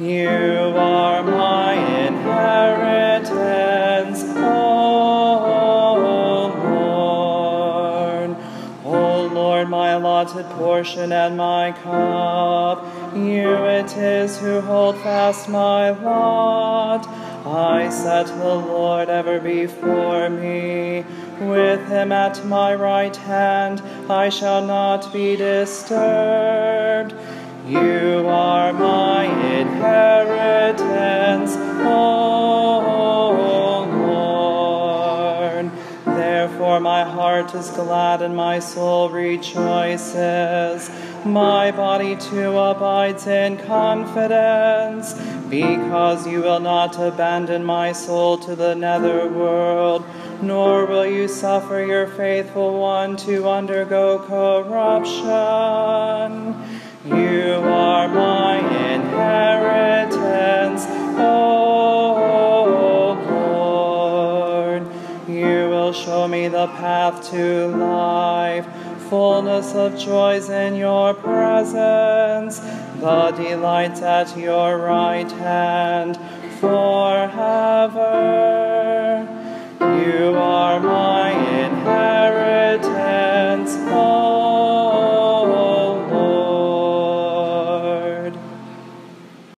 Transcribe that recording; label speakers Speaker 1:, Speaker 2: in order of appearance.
Speaker 1: You are my inheritance, O Lord. O Lord, my allotted portion and my cup, you it is who hold fast my lot. I set the Lord ever before me. With him at my right hand, I shall not be disturbed. You Therefore my heart is glad and my soul rejoices. My body too abides in confidence, because you will not abandon my soul to the nether world, nor will you suffer your faithful one to undergo corruption. show me the path to life, fullness of joys in your presence, the delights at your right hand forever. You are